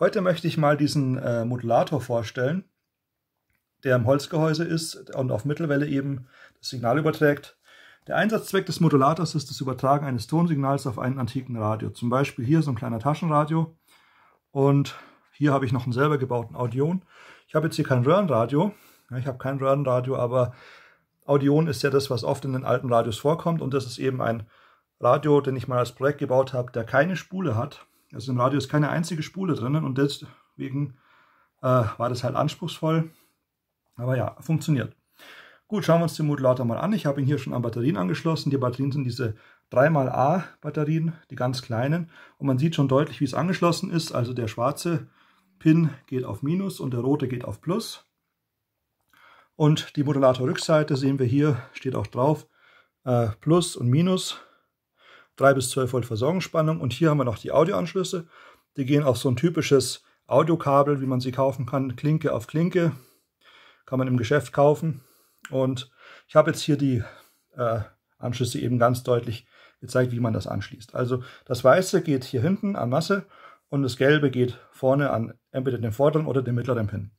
Heute möchte ich mal diesen äh, Modulator vorstellen, der im Holzgehäuse ist und auf Mittelwelle eben das Signal überträgt. Der Einsatzzweck des Modulators ist das Übertragen eines Tonsignals auf einen antiken Radio. Zum Beispiel hier so ein kleiner Taschenradio und hier habe ich noch einen selber gebauten Audion. Ich habe jetzt hier kein Röhrenradio, ich habe kein Röhrenradio, aber Audion ist ja das, was oft in den alten Radios vorkommt und das ist eben ein Radio, den ich mal als Projekt gebaut habe, der keine Spule hat. Also im Radio ist keine einzige Spule drinnen und deswegen äh, war das halt anspruchsvoll. Aber ja, funktioniert. Gut, schauen wir uns den Modulator mal an. Ich habe ihn hier schon an Batterien angeschlossen. Die Batterien sind diese 3xA Batterien, die ganz kleinen. Und man sieht schon deutlich, wie es angeschlossen ist. Also der schwarze Pin geht auf Minus und der rote geht auf Plus. Und die Modulator-Rückseite sehen wir hier, steht auch drauf, äh, Plus und Minus. 3 bis 12 Volt Versorgungsspannung. Und hier haben wir noch die Audioanschlüsse. Die gehen auf so ein typisches Audiokabel, wie man sie kaufen kann, Klinke auf Klinke. Kann man im Geschäft kaufen. Und ich habe jetzt hier die äh, Anschlüsse eben ganz deutlich gezeigt, wie man das anschließt. Also das Weiße geht hier hinten an Masse und das Gelbe geht vorne an entweder den vorderen oder den mittleren Pin.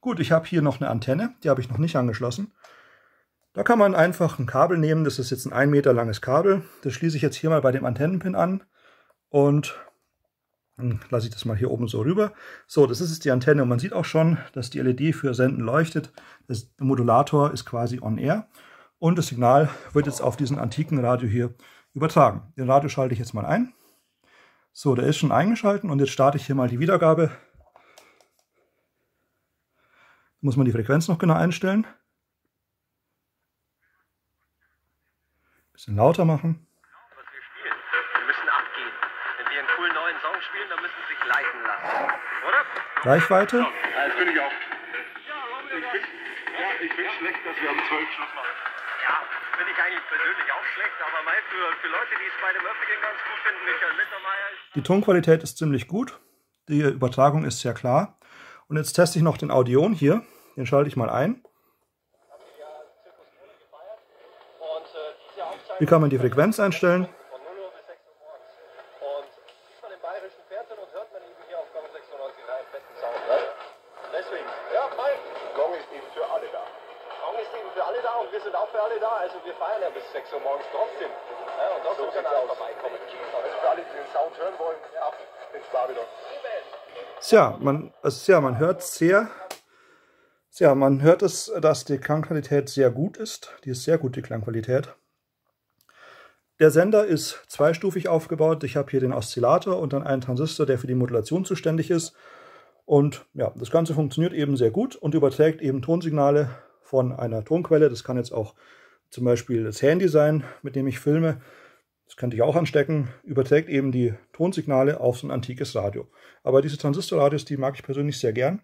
Gut, ich habe hier noch eine Antenne, die habe ich noch nicht angeschlossen. Da kann man einfach ein Kabel nehmen, das ist jetzt ein 1 Meter langes Kabel. Das schließe ich jetzt hier mal bei dem Antennenpin an und dann lasse ich das mal hier oben so rüber. So, das ist jetzt die Antenne und man sieht auch schon, dass die LED für Senden leuchtet. Der Modulator ist quasi on air und das Signal wird jetzt auf diesen antiken Radio hier übertragen. Den Radio schalte ich jetzt mal ein. So, der ist schon eingeschaltet und jetzt starte ich hier mal die Wiedergabe. Muss man die Frequenz noch genau einstellen. Bisschen lauter machen. Was wir spielen. Wir müssen abgehen. Wenn wir einen coolen neuen Song spielen, dann müssen sie sich leiten lassen. Oder? Reichweite. Ja, das finde ich auch. Ich bin, ja, ich bin schlecht, dass wir um 12 Schluss machen. Ja, finde ich eigentlich persönlich auch schlecht, aber mal für, für Leute, die es bei dem Öffentlichen ganz gut finden, Michael Mittermeier ist. Die Tonqualität ist ziemlich gut. Die Übertragung ist sehr klar. Und jetzt teste ich noch den Audion hier. Den schalte ich mal ein. Hier kann man die Frequenz einstellen. Von 0 Uhr bis 6 Uhr morgens. Und sieht man im bayerischen Fernsehen und hört man eben hier auf Gong 96 rein besten Sound. Deswegen. Ja, mein Gong ist eben für alle da. Gong ist eben für alle da und wir sind auch für alle da. Wir feiern ja bis 6 Uhr morgens trotzdem. Ja, und So trotzdem sieht's können alle aus. vorbeikommen. Also für alle, die ins Babylon. Ja, man, also ja, man hört sehr, ja, man hört es, dass die Klangqualität sehr gut ist. Die ist sehr gut, die Klangqualität. Der Sender ist zweistufig aufgebaut. Ich habe hier den Oszillator und dann einen Transistor, der für die Modulation zuständig ist. Und ja, das Ganze funktioniert eben sehr gut und überträgt eben Tonsignale von einer Tonquelle. Das kann jetzt auch zum Beispiel das Handy sein, mit dem ich filme. Das könnte ich auch anstecken. Überträgt eben die Tonsignale auf so ein antikes Radio. Aber diese Transistorradios, die mag ich persönlich sehr gern,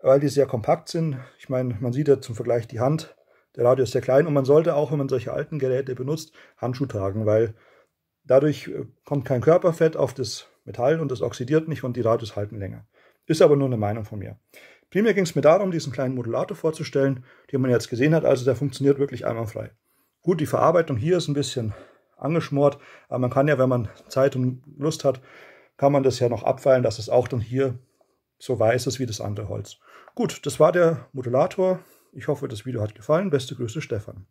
weil die sehr kompakt sind. Ich meine, man sieht ja zum Vergleich die Hand. Der Radio ist sehr klein und man sollte auch, wenn man solche alten Geräte benutzt, Handschuhe tragen, weil dadurch äh, kommt kein Körperfett auf das Metall und das oxidiert nicht und die Radios halten länger. Ist aber nur eine Meinung von mir. Primär ging es mir darum, diesen kleinen Modulator vorzustellen, den man jetzt gesehen hat. Also der funktioniert wirklich einwandfrei. Gut, die Verarbeitung hier ist ein bisschen angeschmort, aber man kann ja, wenn man Zeit und Lust hat, kann man das ja noch abfeilen, dass es auch dann hier so weiß ist wie das andere Holz. Gut, das war der Modulator. Ich hoffe, das Video hat gefallen. Beste Grüße, Stefan.